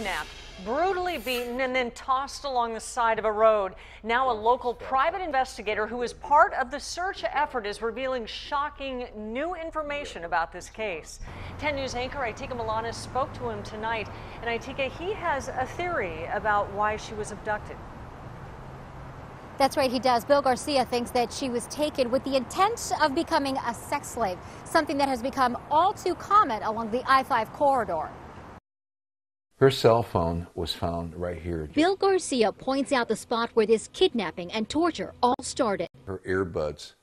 kidnapped, brutally beaten, and then tossed along the side of a road. Now, a local private investigator who is part of the search effort is revealing shocking new information about this case. 10 News anchor Itika Milanes spoke to him tonight, and Itika, he has a theory about why she was abducted. That's right, he does. Bill Garcia thinks that she was taken with the intent of becoming a sex slave, something that has become all too common along the I 5 corridor. Her cell phone was found right here. Bill Garcia points out the spot where this kidnapping and torture all started. Her earbuds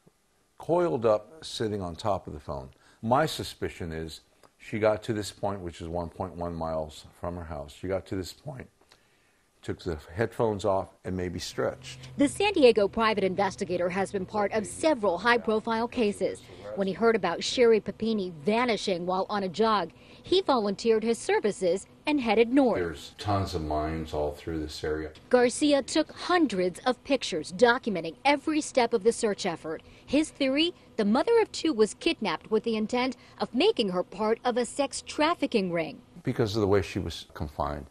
coiled up sitting on top of the phone. My suspicion is she got to this point, which is 1.1 miles from her house. She got to this point, took the headphones off, and maybe stretched. The San Diego private investigator has been part of several high profile cases. When he heard about Sherri Papini vanishing while on a jog, he volunteered his services and headed north. There's tons of mines all through this area. Garcia took hundreds of pictures documenting every step of the search effort. His theory the mother of two was kidnapped with the intent of making her part of a sex trafficking ring. Because of the way she was confined.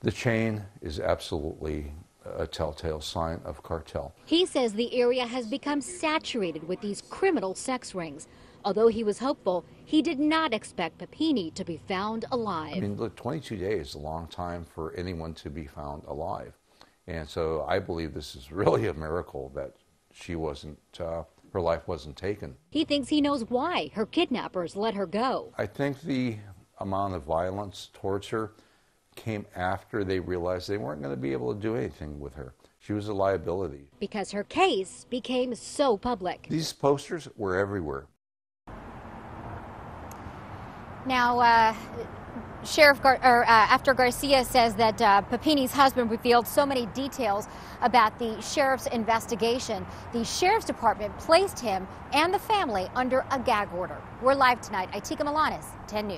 The chain is absolutely a telltale sign of cartel. He says the area has become saturated with these criminal sex rings. Although he was hopeful, he did not expect Papini to be found alive. I mean, look, 22 days is a long time for anyone to be found alive. And so I believe this is really a miracle that she wasn't, uh, her life wasn't taken. He thinks he knows why her kidnappers let her go. I think the amount of violence towards her came after they realized they weren't going to be able to do anything with her. She was a liability. Because her case became so public. These posters were everywhere. Now, uh, Sheriff Gar- or, uh, after Garcia says that uh, Papini's husband revealed so many details about the sheriff's investigation, the sheriff's department placed him and the family under a gag order. We're live tonight. Itika Milanes, 10 News.